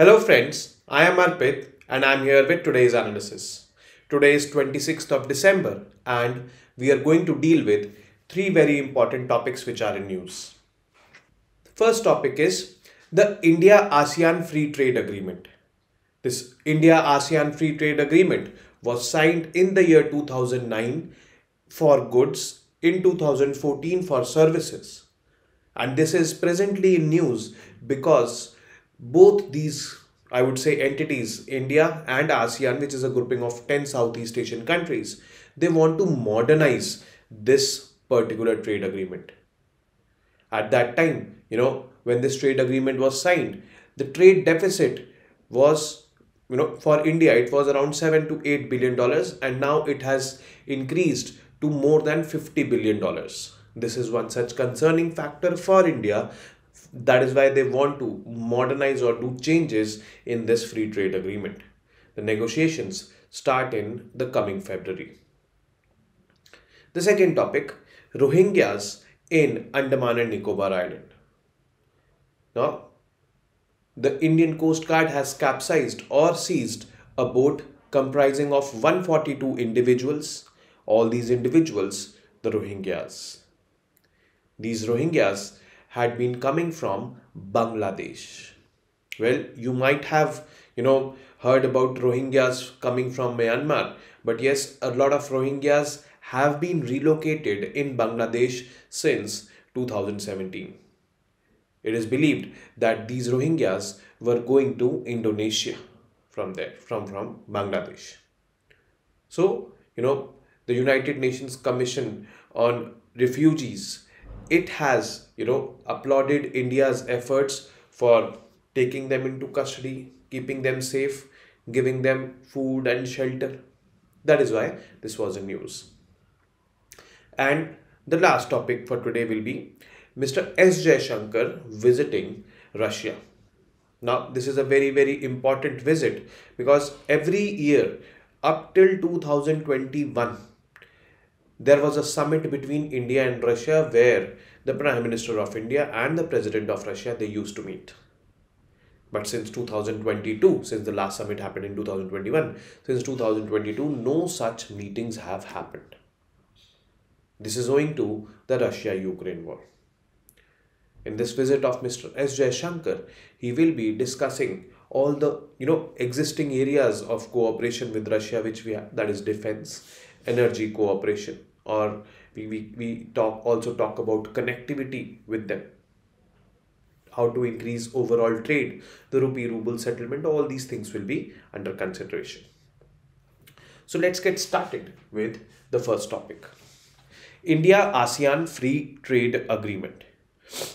Hello friends, I am Arpit and I am here with today's analysis. Today is 26th of December and we are going to deal with three very important topics which are in news. First topic is the India-ASEAN Free Trade Agreement. This India-ASEAN Free Trade Agreement was signed in the year 2009 for goods, in 2014 for services. And this is presently in news because both these I would say entities, India and ASEAN, which is a grouping of 10 Southeast Asian countries, they want to modernize this particular trade agreement. At that time, you know, when this trade agreement was signed, the trade deficit was, you know, for India, it was around 7 to 8 billion dollars, and now it has increased to more than 50 billion dollars. This is one such concerning factor for India that is why they want to modernize or do changes in this free trade agreement. The negotiations start in the coming February. The second topic Rohingyas in Andaman and Nicobar Island. Now, the Indian Coast Guard has capsized or seized a boat comprising of 142 individuals. All these individuals, the Rohingyas. These Rohingyas had been coming from Bangladesh. Well, you might have, you know, heard about Rohingyas coming from Myanmar, but yes, a lot of Rohingyas have been relocated in Bangladesh since 2017. It is believed that these Rohingyas were going to Indonesia from there, from, from Bangladesh. So, you know, the United Nations Commission on Refugees it has you know applauded india's efforts for taking them into custody keeping them safe giving them food and shelter. That is why this was in news. And the last topic for today will be mr s. Jaishankar visiting russia. Now this is a very very important visit because every year up till 2021 there was a summit between India and Russia where the Prime Minister of India and the President of Russia they used to meet. But since 2022, since the last summit happened in 2021, since 2022, no such meetings have happened. This is owing to the Russia-Ukraine war. In this visit of Mr. S. Jaishankar, he will be discussing all the you know existing areas of cooperation with Russia, which we have, that is defense, energy cooperation, or we, we, we talk also talk about connectivity with them. How to increase overall trade the rupee ruble settlement all these things will be under consideration. So let's get started with the first topic. India asean free trade agreement.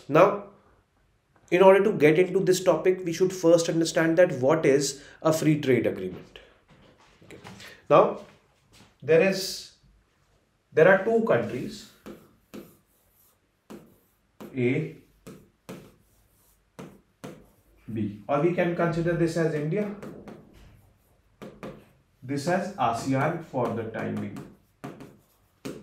Now in order to get into this topic we should first understand that what is a free trade agreement. Okay. now there is there are two countries A, B or we can consider this as India this as ASEAN for the time being.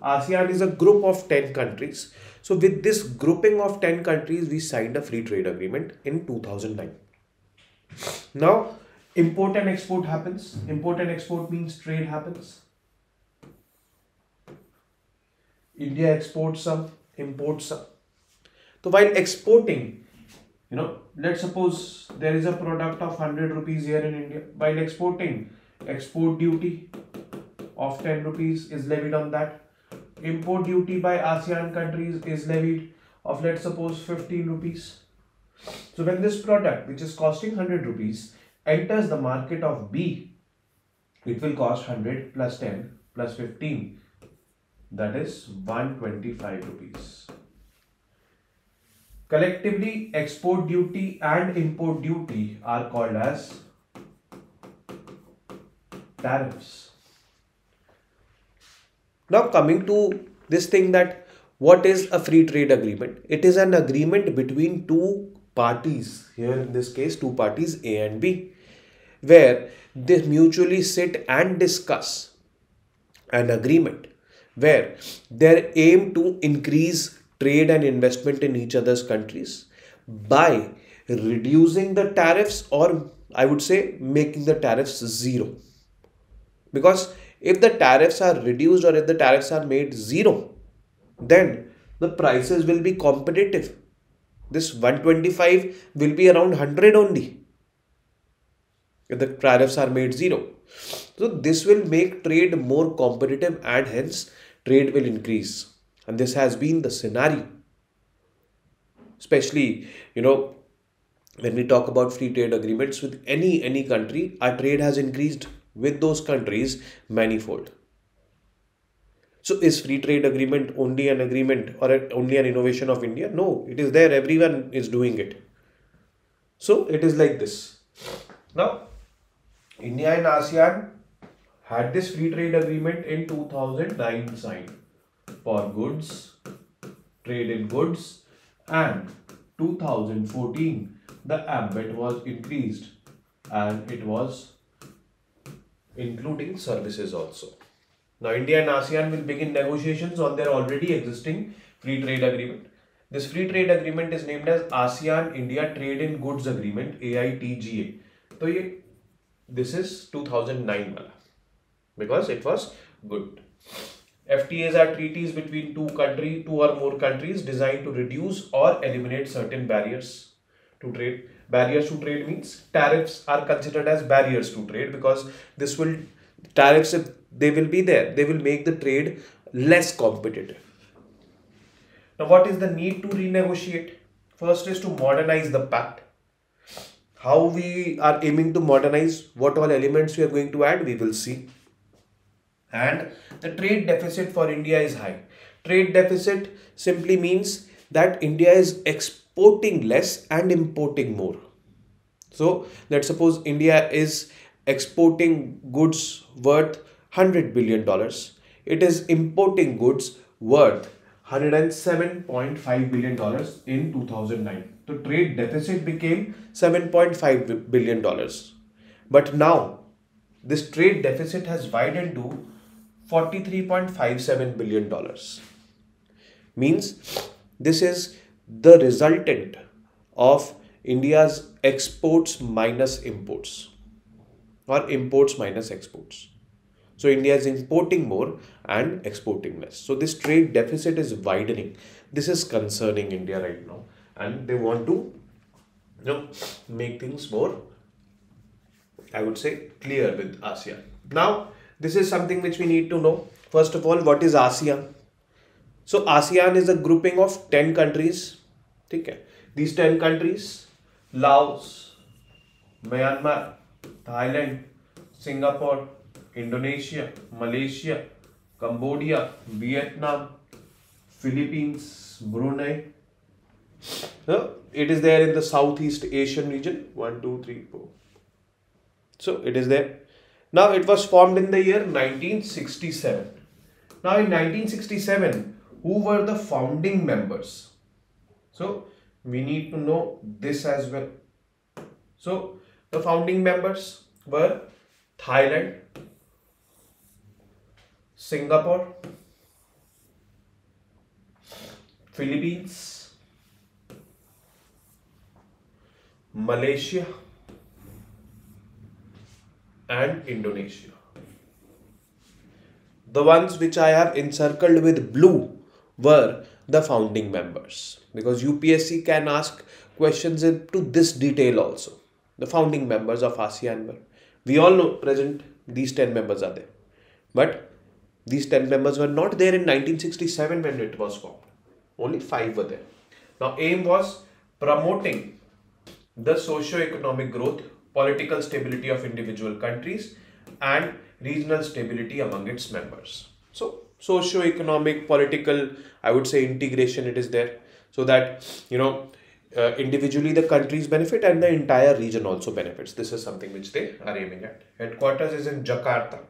ASEAN is a group of 10 countries. So with this grouping of 10 countries, we signed a free trade agreement in 2009. Now, import and export happens. Import and export means trade happens. India exports some, imports some. So while exporting, you know, let's suppose there is a product of 100 rupees here in India. While exporting, export duty of 10 rupees is levied on that. Import duty by ASEAN countries is levied of let's suppose 15 rupees. So when this product which is costing 100 rupees enters the market of B, it will cost 100 plus 10 plus 15 that is 125 rupees. Collectively, export duty and import duty are called as tariffs. Now coming to this thing that what is a free trade agreement? It is an agreement between two parties, here in this case two parties A and B, where they mutually sit and discuss an agreement where their aim to increase trade and investment in each other's countries by reducing the tariffs or I would say making the tariffs zero. Because if the tariffs are reduced or if the tariffs are made zero, then the prices will be competitive. This 125 will be around 100 only if the tariffs are made zero. So this will make trade more competitive and hence trade will increase. And this has been the scenario. Especially, you know, when we talk about free trade agreements with any any country, our trade has increased with those countries manifold. So is free trade agreement only an agreement or only an innovation of India? No, it is there. Everyone is doing it. So it is like this. Now, India and ASEAN had this free trade agreement in 2009 signed for goods, trade in goods and 2014 the ambit was increased and it was including services also. Now India and ASEAN will begin negotiations on their already existing free trade agreement. This free trade agreement is named as ASEAN India Trade in Goods Agreement AITGA. So this is 2009 wala because it was good. FTAs are treaties between two country, two or more countries designed to reduce or eliminate certain barriers to trade. Barriers to trade means tariffs are considered as barriers to trade because this will tariffs if they will be there. They will make the trade less competitive. Now, what is the need to renegotiate? First is to modernize the pact. How we are aiming to modernize, what all elements we are going to add, we will see and the trade deficit for India is high. Trade deficit simply means that India is exporting less and importing more. So let's suppose India is exporting goods worth 100 billion dollars. It is importing goods worth 107.5 billion dollars in 2009. The trade deficit became 7.5 billion dollars. But now this trade deficit has widened to 43.57 billion dollars means this is the resultant of India's exports minus imports or imports minus exports. So India is importing more and exporting less. So this trade deficit is widening. This is concerning India right now and they want to you know make things more I would say clear with ASEAN. Now this is something which we need to know. First of all, what is ASEAN? So ASEAN is a grouping of 10 countries. Okay. These 10 countries, Laos, Myanmar, Thailand, Singapore, Indonesia, Malaysia, Cambodia, Vietnam, Philippines, Brunei. So it is there in the Southeast Asian region. One, two, three, four. So it is there. Now it was formed in the year 1967. Now in 1967, who were the founding members? So we need to know this as well. So the founding members were Thailand, Singapore, Philippines, Malaysia, and Indonesia. The ones which I have encircled with blue were the founding members because UPSC can ask questions into this detail also. The founding members of ASEAN were. We all know present these 10 members are there. But these 10 members were not there in 1967 when it was formed. Only 5 were there. Now aim was promoting the socio-economic growth political stability of individual countries, and regional stability among its members. So, socio-economic, political, I would say integration, it is there so that, you know, uh, individually the countries benefit and the entire region also benefits. This is something which they are aiming at. Headquarters is in Jakarta.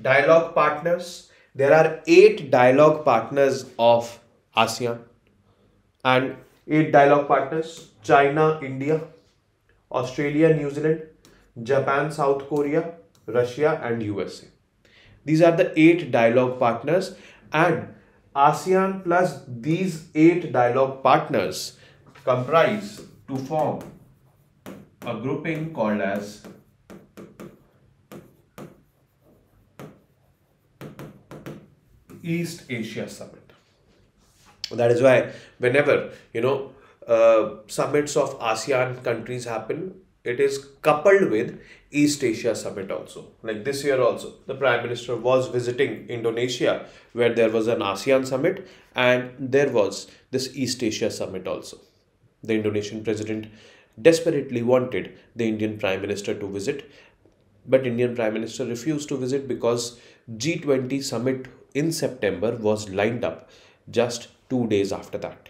Dialogue partners, there are eight dialogue partners of ASEAN and eight dialogue partners China, India, Australia, New Zealand, Japan, South Korea, Russia, and USA. These are the eight dialogue partners, and ASEAN plus these eight dialogue partners comprise to form a grouping called as East Asia Summit. That is why whenever you know uh, summits of ASEAN countries happen, it is coupled with East Asia Summit also. Like this year also, the Prime Minister was visiting Indonesia where there was an ASEAN summit and there was this East Asia Summit also. The Indonesian president desperately wanted the Indian Prime Minister to visit, but Indian Prime Minister refused to visit because G20 summit in September was lined up just two days after that.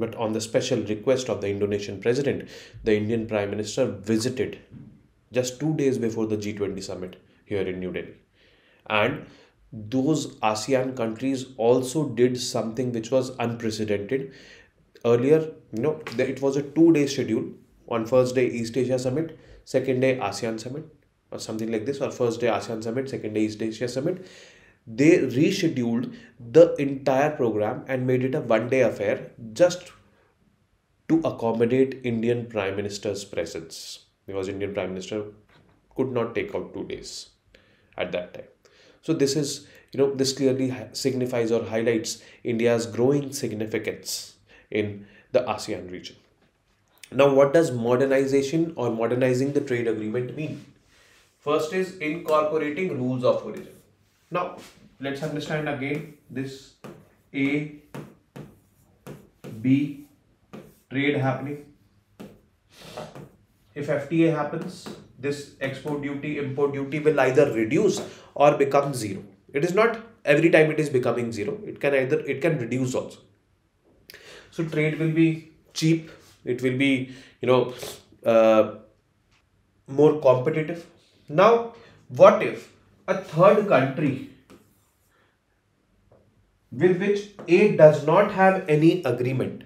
But on the special request of the Indonesian president, the Indian Prime Minister visited just two days before the G20 summit here in New Delhi. And those ASEAN countries also did something which was unprecedented. Earlier, you know, it was a two day schedule. On first day, East Asia Summit, second day, ASEAN Summit, or something like this, or first day, ASEAN Summit, second day, East Asia Summit. They rescheduled the entire program and made it a one day affair just to accommodate Indian Prime Minister's presence because Indian Prime Minister could not take out two days at that time. So this is, you know, this clearly signifies or highlights India's growing significance in the ASEAN region. Now, what does modernization or modernizing the trade agreement mean? First is incorporating rules of origin. Now, let's understand again this A, B, trade happening. If FTA happens, this export duty, import duty will either reduce or become zero. It is not every time it is becoming zero. It can either, it can reduce also. So trade will be cheap. It will be, you know, uh, more competitive. Now, what if a third country with which A does not have any agreement,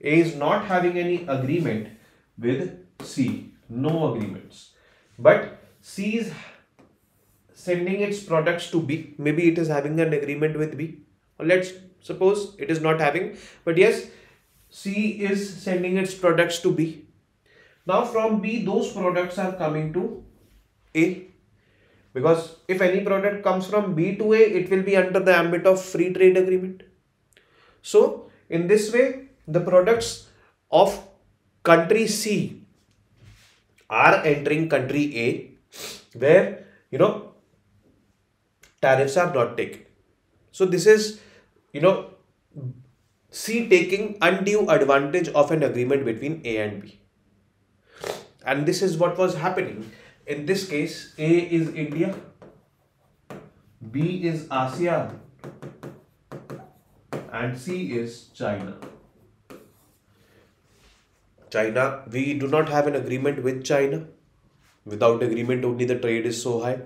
A is not having any agreement with C, no agreements. But C is sending its products to B. Maybe it is having an agreement with B. Or let's suppose it is not having, but yes, C is sending its products to B. Now from B, those products are coming to A. Because if any product comes from B to A, it will be under the ambit of free trade agreement. So in this way, the products of country C are entering country A where you know tariffs are not taken. So this is you know C taking undue advantage of an agreement between A and B. And this is what was happening. In this case, A is India, B is ASEAN, and C is China. China, we do not have an agreement with China. Without agreement, only the trade is so high.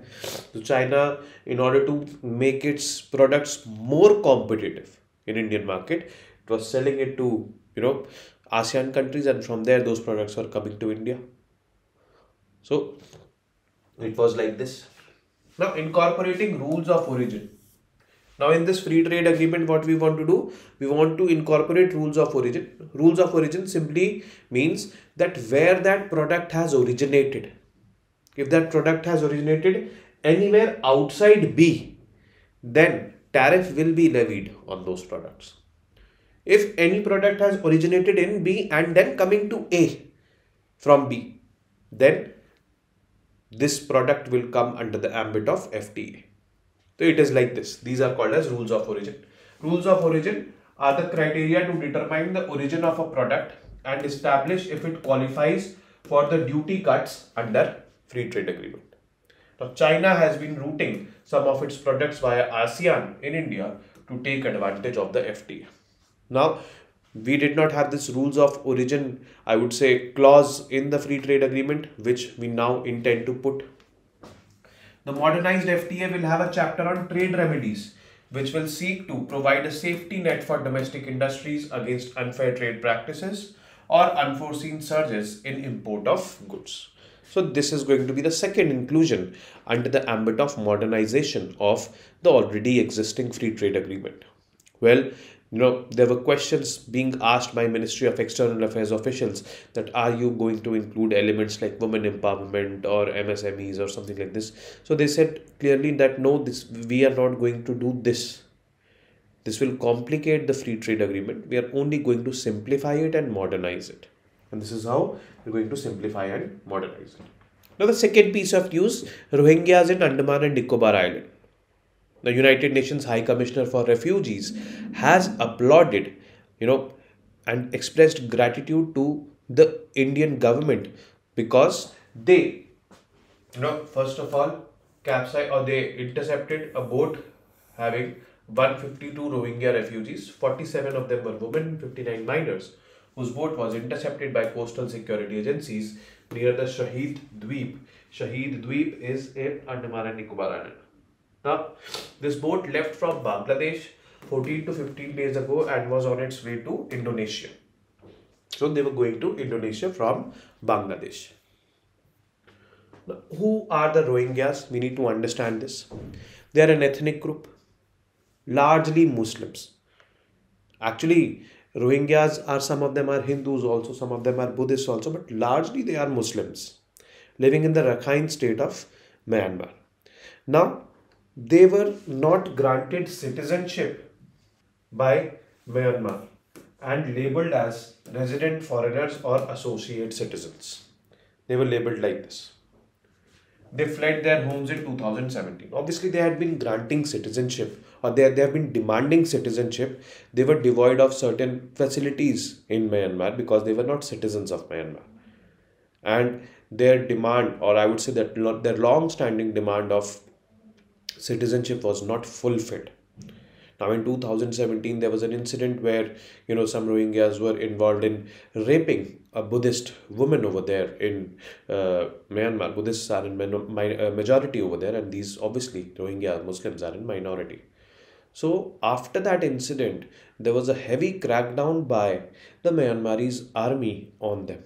So China, in order to make its products more competitive in Indian market, it was selling it to you know ASEAN countries, and from there those products were coming to India. So it was like this. Now incorporating rules of origin. Now in this free trade agreement, what we want to do, we want to incorporate rules of origin. Rules of origin simply means that where that product has originated, if that product has originated anywhere outside B, then tariff will be levied on those products. If any product has originated in B and then coming to A from B, then this product will come under the ambit of FTA. So it is like this. These are called as rules of origin. Rules of origin are the criteria to determine the origin of a product and establish if it qualifies for the duty cuts under free trade agreement. Now China has been routing some of its products via ASEAN in India to take advantage of the FTA. Now we did not have this rules of origin i would say clause in the free trade agreement which we now intend to put. The modernized fta will have a chapter on trade remedies which will seek to provide a safety net for domestic industries against unfair trade practices or unforeseen surges in import of goods. So this is going to be the second inclusion under the ambit of modernization of the already existing free trade agreement. Well you know there were questions being asked by ministry of external affairs officials that are you going to include elements like women empowerment or msmes or something like this? So they said clearly that no this we are not going to do this. This will complicate the free trade agreement. We are only going to simplify it and modernize it. And this is how we're going to simplify and modernize it. Now the second piece of news rohingyas in andaman and nicobar island the United Nations High Commissioner for Refugees has applauded, you know, and expressed gratitude to the Indian government because they, you know, first of all, capsized or they intercepted a boat having 152 Rohingya refugees. 47 of them were women, 59 minors, whose boat was intercepted by coastal security agencies near the Shahid Dweep. Shahid Dweep is in Andaman and Nicobar Island. Now, this boat left from Bangladesh 14 to 15 days ago and was on its way to Indonesia. So, they were going to Indonesia from Bangladesh. Now, who are the Rohingyas? We need to understand this. They are an ethnic group, largely Muslims. Actually, Rohingyas are some of them are Hindus also, some of them are Buddhists also, but largely they are Muslims living in the Rakhine state of Myanmar. Now, they were not granted citizenship by Myanmar and labeled as resident foreigners or associate citizens. They were labeled like this. They fled their homes in 2017. Obviously, they had been granting citizenship or they, they have been demanding citizenship. They were devoid of certain facilities in Myanmar because they were not citizens of Myanmar. And their demand, or I would say that their long standing demand of citizenship was not fulfilled. Now, in 2017, there was an incident where you know some Rohingyas were involved in raping a Buddhist woman over there in uh, Myanmar. Buddhists are in uh, majority over there, and these obviously Rohingya Muslims are in minority. So, after that incident, there was a heavy crackdown by the Myanmarese army on them,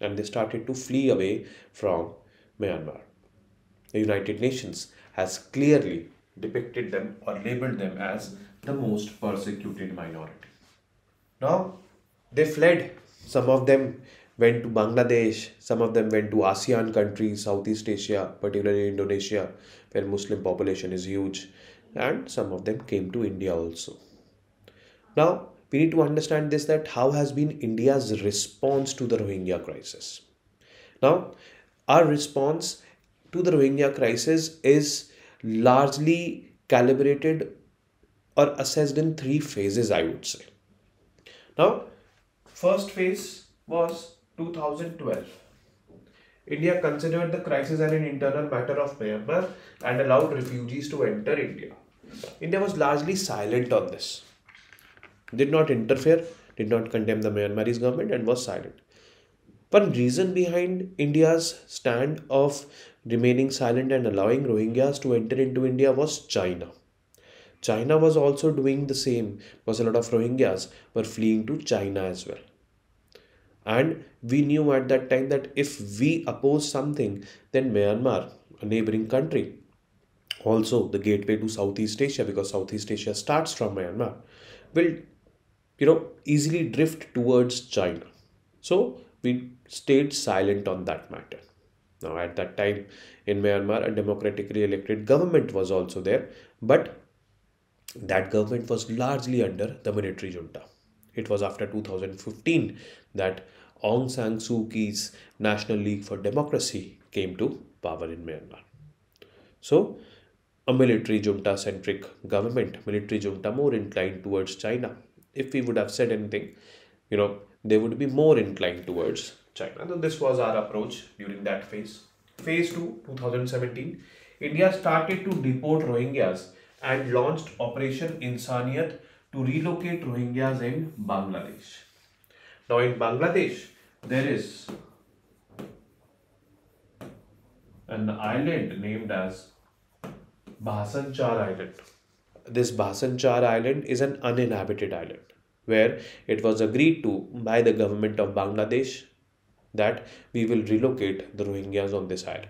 and they started to flee away from Myanmar. The United Nations has clearly depicted them or labeled them as the most persecuted minority. Now, they fled. Some of them went to Bangladesh, some of them went to ASEAN countries, Southeast Asia, particularly Indonesia, where Muslim population is huge, and some of them came to India also. Now, we need to understand this that how has been India's response to the Rohingya crisis. Now, our response to the Rohingya crisis is largely calibrated or assessed in three phases, I would say. Now, first phase was 2012. India considered the crisis as an internal matter of Myanmar and allowed refugees to enter India. India was largely silent on this, did not interfere, did not condemn the Myanmarese government, and was silent. One reason behind India's stand of remaining silent and allowing Rohingyas to enter into India was China. China was also doing the same because a lot of Rohingyas were fleeing to China as well. And we knew at that time that if we oppose something, then Myanmar, a neighboring country, also the gateway to Southeast Asia, because Southeast Asia starts from Myanmar, will you know easily drift towards China. So we stayed silent on that matter. Now, at that time in Myanmar, a democratically elected government was also there, but that government was largely under the military junta. It was after 2015 that Aung San Suu Kyi's National League for Democracy came to power in Myanmar. So, a military junta centric government, military junta more inclined towards China. If we would have said anything, you know, they would be more inclined towards China. So this was our approach during that phase. Phase 2, 2017, India started to deport Rohingyas and launched Operation Insaniyat to relocate Rohingyas in Bangladesh. Now in Bangladesh, there is an island named as Bhasanchar Island. This Bhasanchar Island is an uninhabited island where it was agreed to by the government of Bangladesh that we will relocate the Rohingyas on this island.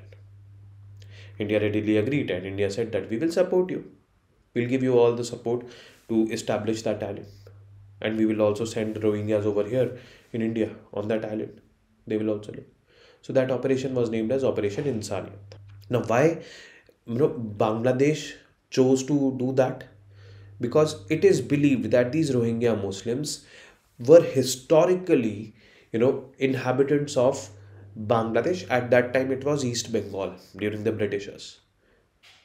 India readily agreed and India said that we will support you. We'll give you all the support to establish that island. and we will also send Rohingyas over here in India on that island. They will also live. So that operation was named as Operation Insaniyat. Now, why Bangladesh chose to do that? Because it is believed that these Rohingya Muslims were historically, you know, inhabitants of Bangladesh. At that time, it was East Bengal during the Britishers.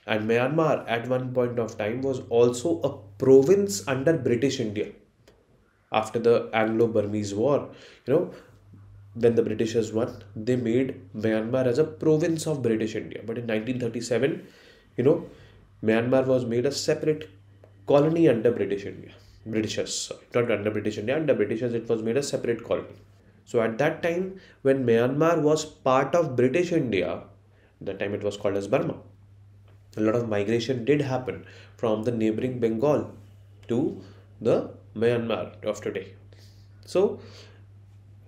And Myanmar at one point of time was also a province under British India after the Anglo-Burmese War. You know, when the Britishers won, they made Myanmar as a province of British India. But in 1937, you know, Myanmar was made a separate colony under British India. Britishers, sorry, not under British India, under Britishers, it was made a separate colony. So at that time, when Myanmar was part of British India, that time it was called as Burma. A lot of migration did happen from the neighboring Bengal to the Myanmar of today. So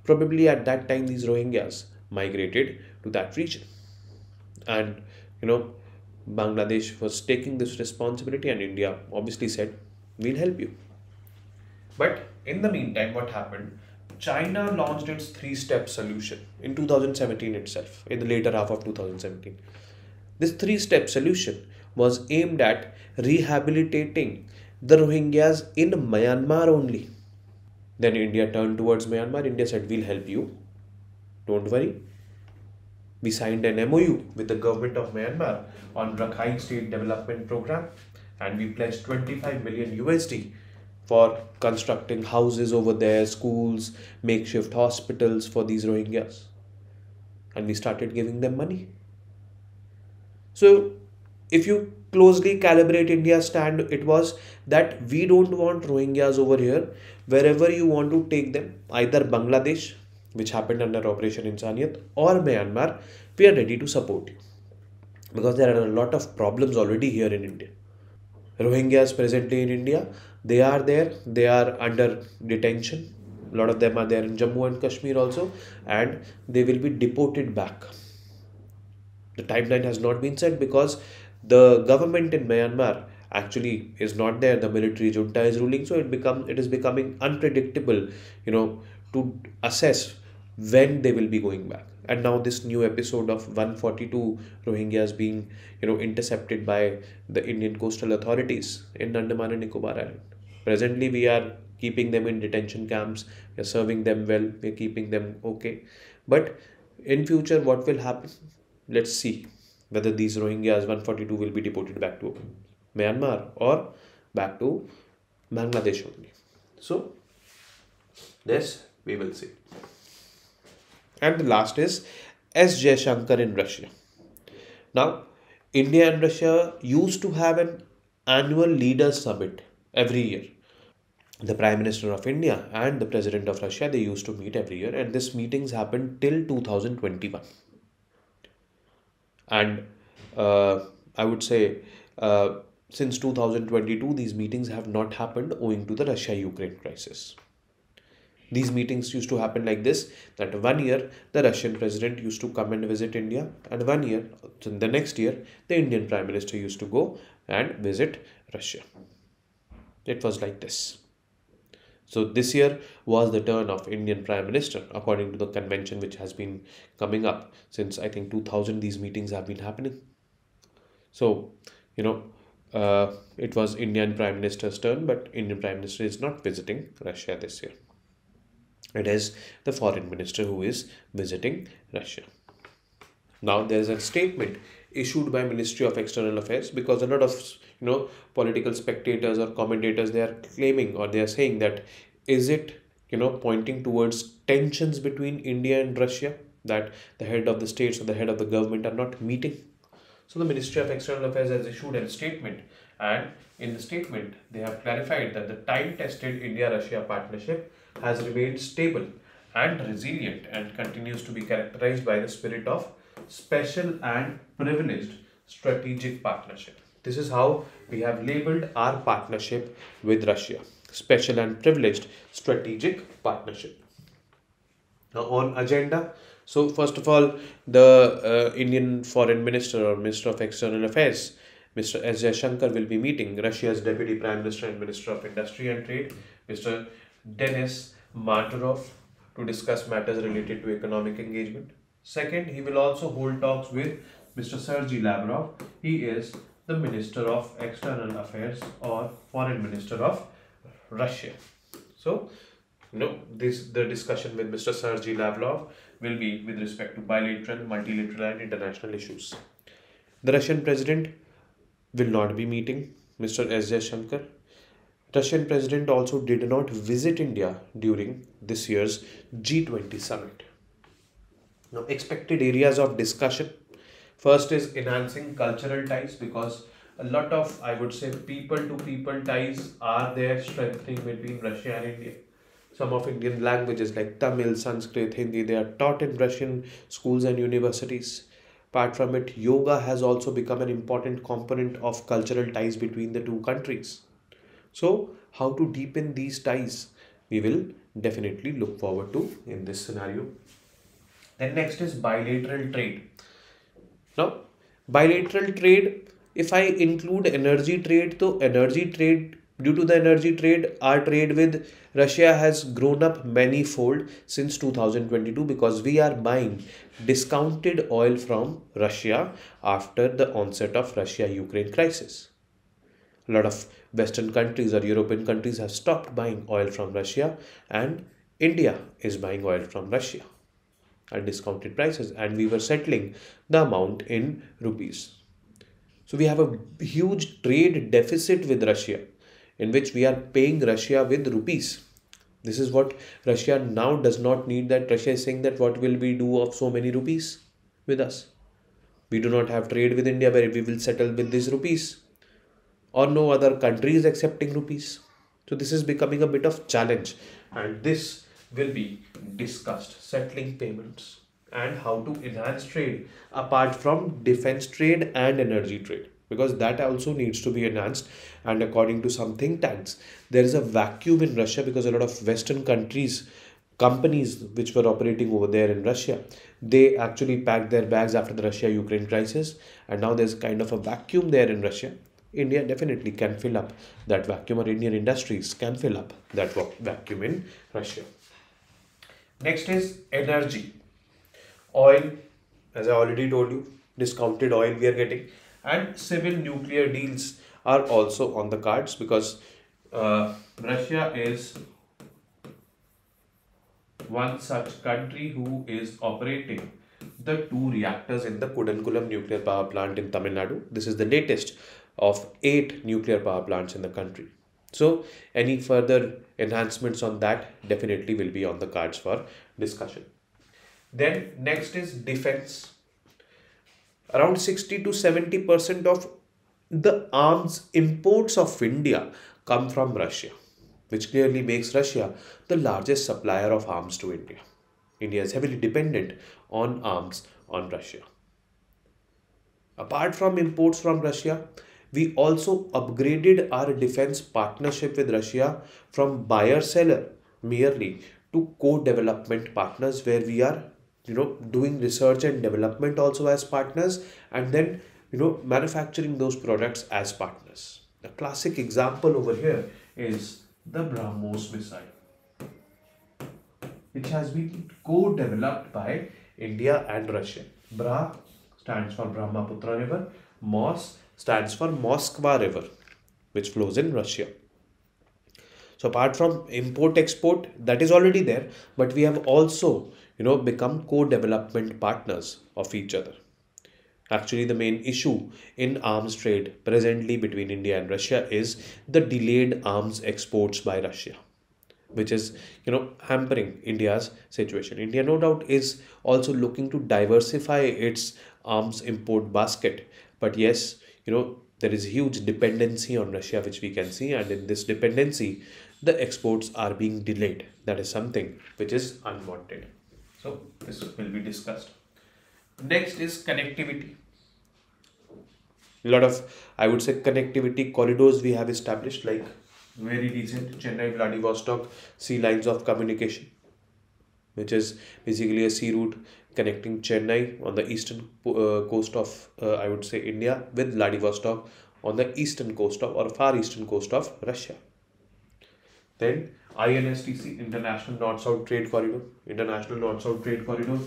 probably at that time these Rohingyas migrated to that region. And you know, Bangladesh was taking this responsibility, and India obviously said, We'll help you. But in the meantime, what happened? China launched its three step solution in 2017 itself, in the later half of 2017. This three step solution was aimed at rehabilitating the Rohingyas in Myanmar only. Then India turned towards Myanmar. India said, We'll help you. Don't worry. We signed an MOU with the government of Myanmar on Rakhine State Development Program and we pledged 25 million USD for constructing houses over there, schools, makeshift hospitals for these Rohingyas. And we started giving them money. So, if you closely calibrate India's stand, it was that we don't want Rohingyas over here. Wherever you want to take them, either Bangladesh, which happened under Operation Insaniyat, or Myanmar, we are ready to support you. Because there are a lot of problems already here in India. Rohingyas presently in India, they are there, they are under detention. A lot of them are there in Jammu and Kashmir also, and they will be deported back. The timeline has not been set because the government in Myanmar actually is not there. The military junta is ruling, so it become it is becoming unpredictable, you know, to assess when they will be going back. And now this new episode of 142 Rohingyas being, you know, intercepted by the Indian coastal authorities in Andaman and Nicobar Island. Presently, we are keeping them in detention camps. We are serving them well. We are keeping them okay. But in future, what will happen? Let's see whether these Rohingyas 142 will be deported back to Myanmar or back to Bangladesh only. So, this we will see. And the last is S. Jaishankar in Russia. Now, India and Russia used to have an annual leaders summit every year. The Prime Minister of India and the President of Russia they used to meet every year, and this meetings happened till 2021 and uh, i would say uh, since 2022 these meetings have not happened owing to the russia ukraine crisis these meetings used to happen like this that one year the russian president used to come and visit india and one year the next year the indian prime minister used to go and visit russia it was like this so this year was the turn of Indian Prime Minister, according to the convention which has been coming up since I think 2000. These meetings have been happening. So you know, uh, it was Indian Prime Minister's turn, but Indian Prime Minister is not visiting Russia this year. It is the Foreign Minister who is visiting Russia. Now there is a statement issued by Ministry of External Affairs because a lot of you know political spectators or commentators they are claiming or they are saying that is it you know pointing towards tensions between India and Russia that the head of the states or the head of the government are not meeting. So the Ministry of External Affairs has issued a statement and in the statement they have clarified that the time tested India Russia partnership has remained stable and resilient and continues to be characterized by the spirit of special and privileged strategic partnership. This is how we have labeled our partnership with Russia special and privileged strategic partnership. Now, on agenda, so first of all, the uh, Indian Foreign Minister or Minister of External Affairs, Mr. S. Jaishankar, will be meeting Russia's Deputy Prime Minister and Minister of Industry and Trade, Mr. Denis Manturov to discuss matters related to economic engagement. Second, he will also hold talks with Mr. Sergey Lavrov. He is the Minister of External Affairs or Foreign Minister of Russia. So, no, this the discussion with Mr. Sergey Lavrov will be with respect to bilateral, multilateral, and international issues. The Russian president will not be meeting Mr. S. Shankar. Russian president also did not visit India during this year's G20 summit. Now, expected areas of discussion. First is enhancing cultural ties because a lot of, I would say, people to people ties are there strengthening between Russia and India. Some of Indian languages like Tamil, Sanskrit, Hindi, they are taught in Russian schools and universities. Apart from it, yoga has also become an important component of cultural ties between the two countries. So, how to deepen these ties? We will definitely look forward to in this scenario. Then next is bilateral trade. Now, bilateral trade, if I include energy trade, so energy trade, due to the energy trade, our trade with Russia has grown up many-fold since 2022 because we are buying discounted oil from Russia after the onset of Russia-Ukraine crisis. A lot of Western countries or European countries have stopped buying oil from Russia and India is buying oil from Russia at discounted prices and we were settling the amount in rupees. So we have a huge trade deficit with Russia in which we are paying Russia with rupees. This is what Russia now does not need that Russia is saying that what will we do of so many rupees with us. We do not have trade with India where we will settle with these rupees or no other country is accepting rupees. So this is becoming a bit of challenge. And this will be discussed settling payments and how to enhance trade apart from defense trade and energy trade because that also needs to be enhanced. And according to some think tanks there is a vacuum in russia because a lot of western countries companies which were operating over there in russia they actually packed their bags after the russia ukraine crisis. And now there's kind of a vacuum there in russia india definitely can fill up that vacuum or indian industries can fill up that vacuum in russia Next is energy. Oil, as I already told you, discounted oil we are getting, and civil nuclear deals are also on the cards because uh, Russia is one such country who is operating the two reactors in the Kudankulam nuclear power plant in Tamil Nadu. This is the latest of eight nuclear power plants in the country. So any further enhancements on that definitely will be on the cards for discussion. Then next is defense. Around 60 to 70% of the arms imports of India come from Russia, which clearly makes Russia the largest supplier of arms to India. India is heavily dependent on arms on Russia. Apart from imports from Russia, we also upgraded our defense partnership with Russia from buyer seller merely to co-development partners where we are you know doing research and development also as partners and then you know manufacturing those products as partners the classic example over here is the BrahMos missile which has been co-developed by India and Russia. Bra stands for Brahmaputra River, Mos stands for Moskva River, which flows in Russia. So apart from import export, that is already there, but we have also, you know, become co-development partners of each other. Actually, the main issue in arms trade presently between India and Russia is the delayed arms exports by Russia, which is, you know, hampering India's situation. India, no doubt, is also looking to diversify its arms import basket. But yes, you know there is huge dependency on Russia which we can see and in this dependency the exports are being delayed. That is something which is unwanted. So this will be discussed. Next is connectivity. A lot of I would say connectivity corridors we have established like very recent Chennai Vladivostok sea lines of communication which is basically a sea route connecting Chennai on the eastern uh, coast of, uh, I would say, India with Vladivostok on the eastern coast of or far eastern coast of Russia. Then INSTC, International North-South Trade Corridor. International North-South Trade Corridor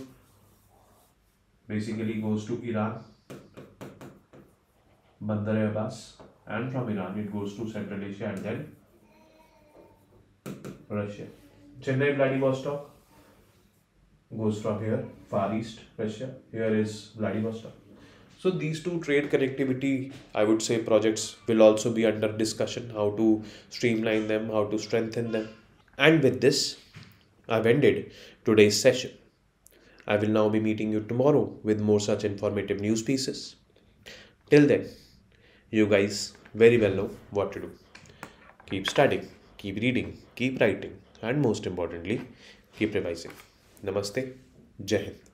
basically goes to Iran, Bandar Abbas, and from Iran it goes to Central Asia and then Russia. Chennai Vladivostok goes from here, Far East Russia. Here is Vladivostok. So these two trade connectivity, I would say, projects will also be under discussion. How to streamline them, how to strengthen them. And with this, I've ended today's session. I will now be meeting you tomorrow with more such informative news pieces. Till then, you guys very well know what to do. Keep studying, keep reading, keep writing, and most importantly, keep revising. नमस्ते जय हिंद।